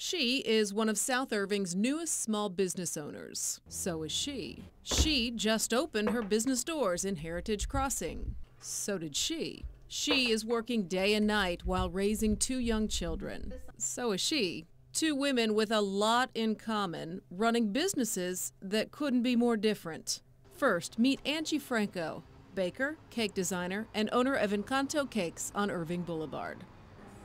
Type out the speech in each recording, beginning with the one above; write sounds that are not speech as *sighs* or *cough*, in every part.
She is one of South Irving's newest small business owners. So is she. She just opened her business doors in Heritage Crossing. So did she. She is working day and night while raising two young children. So is she. Two women with a lot in common, running businesses that couldn't be more different. First, meet Angie Franco, baker, cake designer, and owner of Encanto Cakes on Irving Boulevard.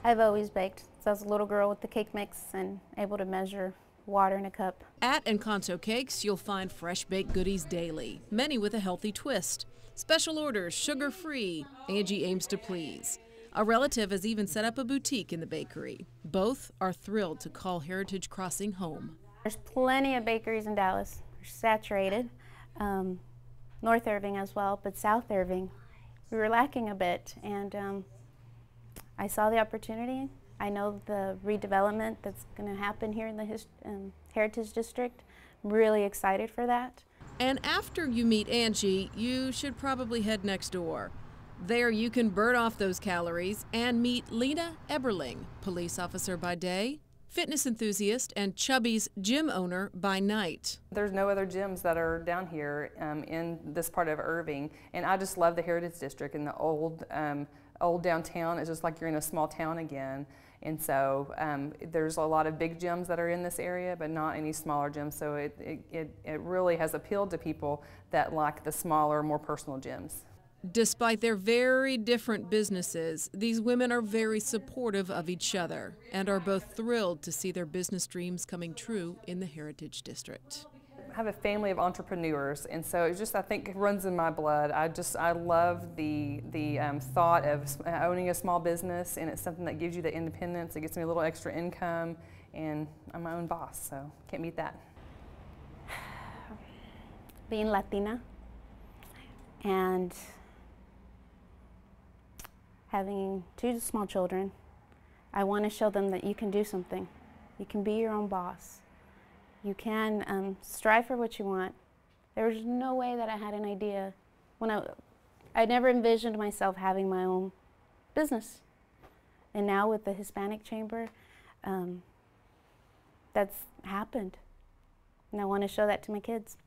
I've always baked. So I was a little girl with the cake mix and able to measure water in a cup. At Encanto Cakes, you'll find fresh baked goodies daily, many with a healthy twist. Special orders, sugar free. Angie aims to please. A relative has even set up a boutique in the bakery. Both are thrilled to call Heritage Crossing home. There's plenty of bakeries in Dallas. They're saturated. Um, North Irving as well, but South Irving, we were lacking a bit. And um, I saw the opportunity. I know the redevelopment that's going to happen here in the um, Heritage District. I'm really excited for that. And after you meet Angie, you should probably head next door. There you can burn off those calories and meet Lena Eberling, police officer by day, fitness enthusiast and Chubby's gym owner by night. There's no other gyms that are down here um, in this part of Irving, and I just love the Heritage District and the old, um, old downtown. is just like you're in a small town again. And so um, there's a lot of big gyms that are in this area, but not any smaller gyms. So it, it, it, it really has appealed to people that like the smaller, more personal gyms. Despite their very different businesses, these women are very supportive of each other and are both thrilled to see their business dreams coming true in the Heritage District. Have a family of entrepreneurs, and so it just I think it runs in my blood. I just I love the the um, thought of owning a small business, and it's something that gives you the independence. It gets me a little extra income, and I'm my own boss, so can't beat that. *sighs* Being Latina and having two small children, I want to show them that you can do something. You can be your own boss. You can um, strive for what you want. There was no way that I had an idea when I, I never envisioned myself having my own business. And now with the Hispanic Chamber, um, that's happened. And I want to show that to my kids.